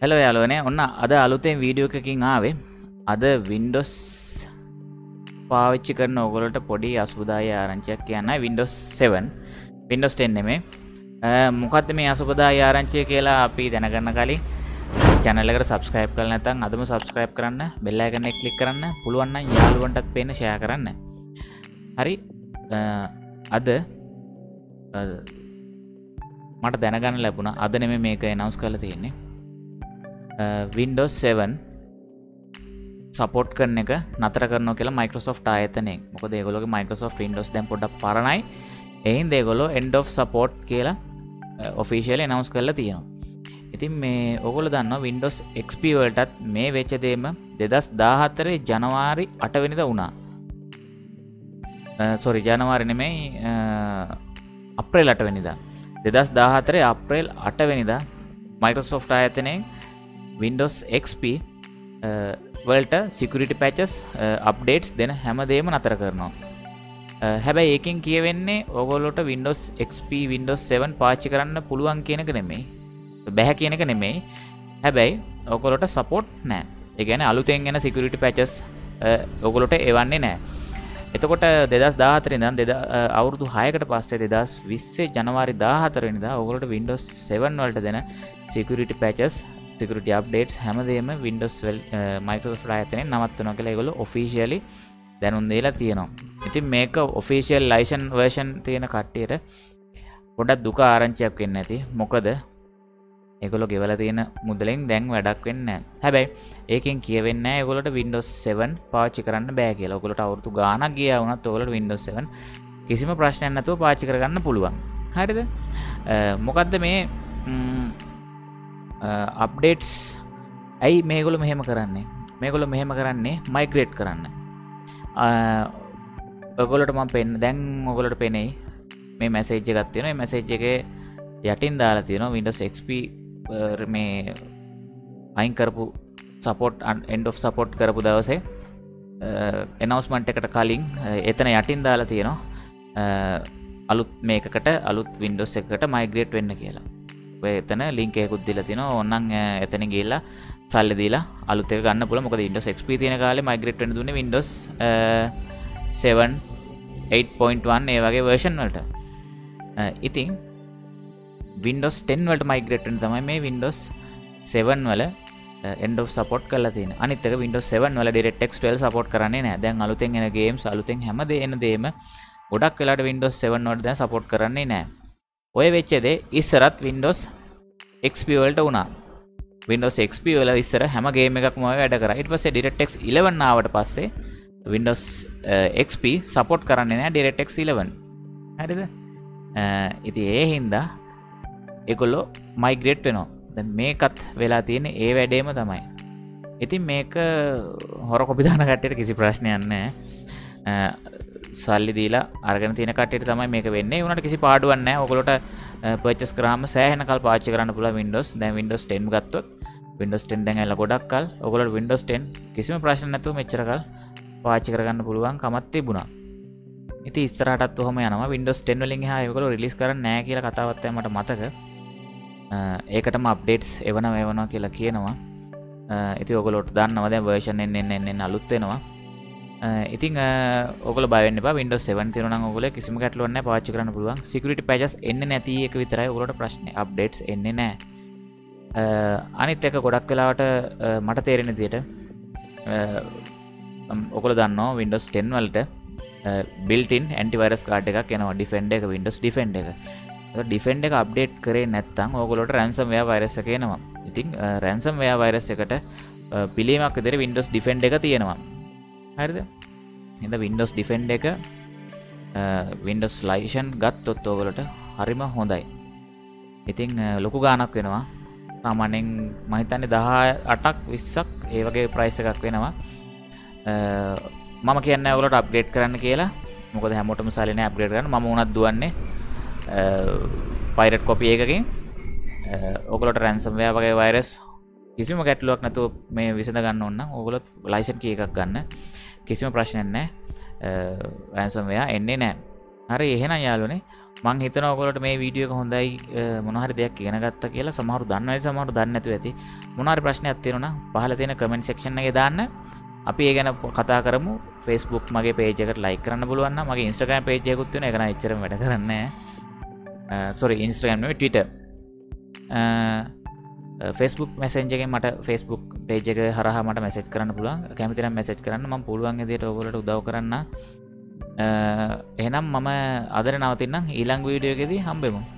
Hello යාලුවනේ ඔන්න අද අලුතෙන් වීඩියෝ එකකින් ආවේ. අද වින්ඩොස් පාවිච්චි කරන ඔගොලට පොඩි අසුදාය ආරංචයක් කියන්න. වින්ඩොස් 7 වින්ඩොස් 10 නෙමේ. මොකක්ද මේ අසුපදා ආරංචය කියලා අපි දැනගන්න කලින්? චැනලකට සබස්ක්‍රයිප් කල නැතන් අදම සබස්ක්‍රයිප් කරන්න බෙල්ලෑගන්න එක්ලික් කරන්න. පුළුවන්න යාළුවන්ටත් පේන ෂය කරන්න. හරි. අද මට දැනගන්න ලැබුණ. අද නෙම මේක එනවස් කල තියෙන්නේ. වින්ඩෝස් 7 සපෝට් කරන එක නතර කරන කියලා මයිකෝසෝ් ආයතනය මොක ඒගොලො මයිකෝසෝ් ින්ඩෝස් දැම් පොඩ පරණයි. එයින් දේගොලො එන්ඩ් of සපෝට් කියලා uh, ඔෆිසිියල එනවස් කරලා තියෙනවා. ඉතින් මේ ඔගොල දන්න වින්ඩෝස් එක්ස්පවලටත් මේ වෙච්චදේම දෙදස් දාහත්තරේ ජනවාරි අටවෙනිද වුණා. Uh, සොරි ජනවාරිනෙමයි uh, අප්‍රේල් අටවැනිදා දෙදස් දාහතරේ අප්‍රේල් අටවැනිදා මයිකෝසෝෆ් ආයතනයෙන් Windows XP වල්ට සිකරිටි පැචස් අප්ඩේට්ස් දෙන හැමදේම නතර කරනවා. Uh, හැබැයි ඒකින් කියවෙන්නේ ඔගොලොට Windows XP Windows 7 පාච්චි කරන්න පුළුවන් කියනක නෙමෙයි. බැහැ කියනක නෙමෙයි. හැබැයි ඔකොලොට සපෝට් නෑ ඒගැන අලුතෙන් ගෙන සිකරිටි පැචස් ඔගොලොට එවන්නේ නෑ එතකොට දෙදස් දාහතරෙදම් දෙද uh, අවුරදු හයකට පස්සේ දෙදස් විස්සේ ජනවාරි දාහතරනිදා ඔගොලට Windows 7 වලට දෙන සිකරිටි පැචස් සිකරට අප්ඩේට් හැමදේම වින්ඩෝස් වල් මයිකෝස් ඇතන නවත්වන කළ ගොල ඔෆිසිියලි දැනුන් දේලා තියෙනවා. ඉතින් මේක ඔෆිසිියල් ලයිෂන් වර්ෂන් තියෙන කට්ටියට ගොඩත් දුක ආරංචියක් වෙන්න ඇති මොකද එගොලො ගෙවල තියෙන මුදලින් දැන් වැඩක් වෙන්න හැබැයි ඒකින් කියවෙන්න ගොලට වින්ඩෝස් 7 පාචි කරන්න බෑ කියලා. ඔකොලට අවුරතු ගානක් ගිය වුණත් ඔොලට වින්ඩෝස් 7 කිසිම ප්‍රශ්නයන්නතුව පාචි කරගන්න පුළුවන්. හරිද? මොකක්ද මේ Uh, අප්ඩේට්ස් ඇයි මේගොල මෙහෙම කරන්නේ? මේගොල මෙහෙම කරන්නේ මයිග්‍රේට් කරන්න. Uh, ඔගොලට මම පෙන් දැන් ඔගොලට පෙනෙයි මේ මැසේජ්ජ ගත්තියෙන මැසේජ් එක යටින් දාලා තියෙන විඩස් XP මේ අයින් කරපු සපොට් එන්ඩ් of සපොට් කරපු දවසේ uh, එනවස්මන්ට් එකට කලින් එතන යටින් දාලා තියෙනවා අලුත් මේකට අලුත් වින්ඩෝස් එකට මයිග්‍රේට් වෙන්න කියලා. එතන ලින්කයකුත් දිල තින ඔන්නන් එතන ගේල්ලා සල්ල දීලා අලුත ගන්න පුල මොක ඉන්ඩස් ක්ප තියන කාල මයිග්‍රට් දුන විඩස් 7.8.1 ඒ වගේ වර්ෂන් වලට. ඉතිං වින්ඩෝස් 10 වලට මයිග්‍රටන් තමයි මේ වින්ඩෝස් 7 වල එන්ඩ සපොට් කල තින අනිතක විඩ 7 වල ඩෙක්ටල් සපොට් කරන්නේ නෑ දැන් අලුතෙන් එන ගේම් අලුතෙන් හැම එන දේම ගොඩක් වෙලාට වින්ඩෝස් 7 වලට දැ සපොට් කරන්නේ නෑ ඔය වෙච්චදේ ඉස්සරත් වින්ඩෝස් එක්ස්පවල්ට වුණා. වින්ඩෝස් එක්ප වල ඉස්සර හැමගේම එකක්ම වැඩ කර. ඉට පසේ ඩිරෙක්ටෙක් ඉලවන්නාවට පස්සේ වින්ඩෝස් එක්ප සපොට් කරන්න නෑ ඩිරෙක්ටෙක් ඉලවන් හැරිද? ඉති ඒ හින්දා එකොල්ලො මයිග්‍රේට් වෙනවා. මේකත් වෙලා තියෙන ඒ වැඩේම තමයි. ඉතින් මේක හොර කොපිදාන කට්ටයට කිසි ප්‍රශ්නයන්න සල්ලි දීලා අර්ගන තියන කටට තමයි මේක වෙන්න වනට කිසි පාඩුවන්න ඔකොලට පචස් කරම සෑහනකල් පාචි කරන්න පුල වින්ඩෝස් දැ වින්ඩෝස් 10 ගත්තොත් වින්ඩෝස් 10 දැඟල ගොඩක්කල් ඔකොලට වින්ඩෝස් 10 කිසිම ප්‍රශ්න නැතු මෙච්චරකල් පාචි කරගන්න පුළුවන් කමත් තිබුණා ඉති ස්තරටත් හොම යන වින්ඩෝස් 10 වලින් හයකොල රිලිස් කර නෑ කියල කතාවත්තමට මතක ඒකටම අප්ඩේට්ස් එවන ඒවනවා කියලා කියනවා ඉති ඔගොලොට දන්නවද වර්ෂන් එන්න එන්න අලුත්වෙනවා ඉතින් ඔගල බය විඩ සෙවන් තිරන ඔගල කිසිම කටලවන්න පාචි කරන පුළුවන්. සිකට පජස් එන්න නැති එක විතරයි ඔලට ප්‍රශ්න. අප්ඩේට් එන්නේ නෑ අනිත් එක ගොඩක් වෙලාවට මට තේරෙන දියට ඔකොල දන්න වින්ඩෝස් 10 වලට බිල්ටින් ඇන්ටිවරස් කාඩ් එකක් එනවා. ඩිෆෙන්ඩ එක වින්ඩස් ඩිෆෙන්ඩ එක. ඩිෆෙන්ඩ එක අප්ඩේට් කරේ නැත්තං ඕගොලට රැන්සම් වයා වයිරස කියනවා ඉතින් රැන්සම් වයා වයිරස් එකට පිළිමක් දෙර වින්ඩෝස් ඩිෆෙන්ඩ එක තියෙනවා. හරිද? එද වින්ඩෝස් ඩිෆෙන්ඩ එක වින්ඩෝස් ලයිෂන් ගත් ඔත්තෝවලට හරිම හොඳයි. ඉතිං ලොකු ගානක් වෙනවා. සාමානෙන් මහිතන්නේ දහ අටක් විස්සක් ඒ වගේ ප්‍රයිස එකක් වෙනවා. මම කියන්න ඔලට අප්ගේට් කරන්න කියලා. මොකද හැමෝටම සලින අප්ගේට කරන්න. ම උනත් දුවන්නේ පයිරට් කොපිය එකකින්. ඔකලට රැන්සම්වය වගේ වයිරස් කිසිම ගැටලුවක් නැතු මේ විසඳ ගන්න ඔන්න ඔගොලොත් ලයිසන් කිය එකක් ගන්න. කිසිම ප්‍රශ්නයන්න රැන්සම්වයා එන්නේ නෑ හරි එහෙන යාලුනේ මං හිතන ඔකොලට මේ වීඩියෝ හොඳයි මොනහරි දෙයක් ඉගෙන ගත්ත කියලා සමහරු දන්නයි සමහරු දන්නඇතු ඇති. මොනාරි ප්‍රශ්න ඇත්තිරුණ පහල තියෙන කමෙන්ට් සෙක්ෂන් එක දාන්න. අපි ඒ ගැන කතා කරමු. ෆෙස්බුක් මගේ පේජකට ලයි කරන්න පුළුවන්න මගේ ඉස්ට්‍රගම් පේජයකුත්වන එකන එච්චර වැඩ කරන්න සොරි ඉන්ස්ට්‍රගම් ටට ෆෙස්බුක් මැසෙන්ජගේ මට ෆෙස්බුක් පේජක හරහ මට මැසෙච් කරන්න පුළුවන්. කැමතින මැසෙච් කරන්න. ම පුළුවන් දට ඔගලට උදව කරන්න. එහෙනම් මම අදර නවතින්නම්. ඊළං වීඩියෝගෙදී හම්බෙමු.